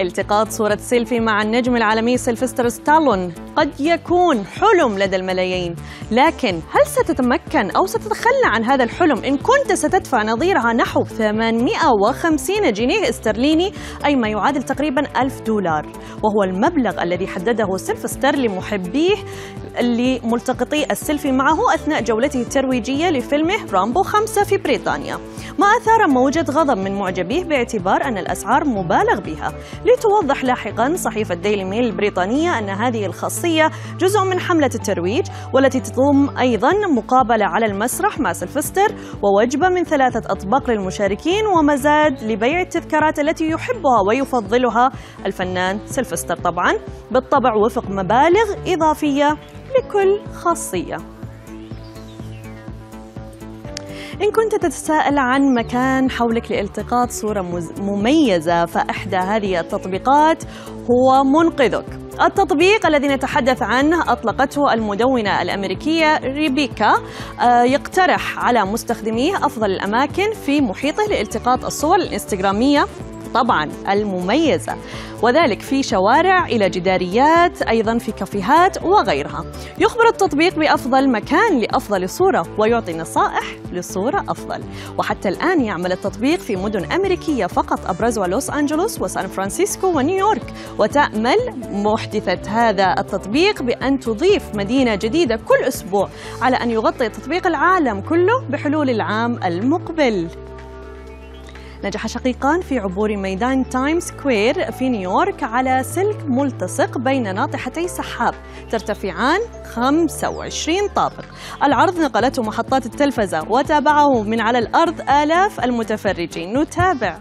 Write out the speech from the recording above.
التقاط صورة سيلفي مع النجم العالمي سيلفستر ستالون. قد يكون حلم لدى الملايين. لكن هل ستتمكن أو ستتخلى عن هذا الحلم إن كنت ستدفع نظيرها نحو 850 جنيه استرليني أي ما يعادل تقريبا ألف دولار. وهو المبلغ الذي حدده سيلفستر لمحبيه لملتقطي السيلفي معه أثناء جولته الترويجية لفيلمه رامبو 5 في بريطانيا. ما أثار موجة غضب من معجبيه باعتبار أن الأسعار مبالغ بها. لتوضح لاحقا صحيفة ديلي ميل البريطانية أن هذه الخاصية جزء من حملة الترويج والتي تضم أيضا مقابلة على المسرح مع سلفستر ووجبة من ثلاثة أطباق للمشاركين ومزاد لبيع التذكارات التي يحبها ويفضلها الفنان سلفستر طبعا بالطبع وفق مبالغ إضافية لكل خاصية. إن كنت تتساءل عن مكان حولك لالتقاط صورة مميزة فإحدى هذه التطبيقات هو منقذك. التطبيق الذي نتحدث عنه أطلقته المدونة الأمريكية ريبيكا آه، يقترح على مستخدميه أفضل الأماكن في محيطه لالتقاط الصور الإنستغرامية طبعا المميزة. وذلك في شوارع إلى جداريات أيضا في كافيهات وغيرها. يخبر التطبيق بأفضل مكان لأفضل صورة ويعطي نصائح لصورة أفضل. وحتى الآن يعمل التطبيق في مدن أمريكية فقط أبرزها لوس أنجلوس وسان فرانسيسكو ونيويورك. وتأمل محدثة هذا التطبيق بأن تضيف مدينة جديدة كل أسبوع على أن يغطي تطبيق العالم كله بحلول العام المقبل. نجح شقيقان في عبور ميدان تايم سكوير في نيويورك على سلك ملتصق بين ناطحتي سحاب ترتفعان 25 طابق. العرض نقلته محطات التلفزة وتابعه من على الأرض آلاف المتفرجين. نتابع.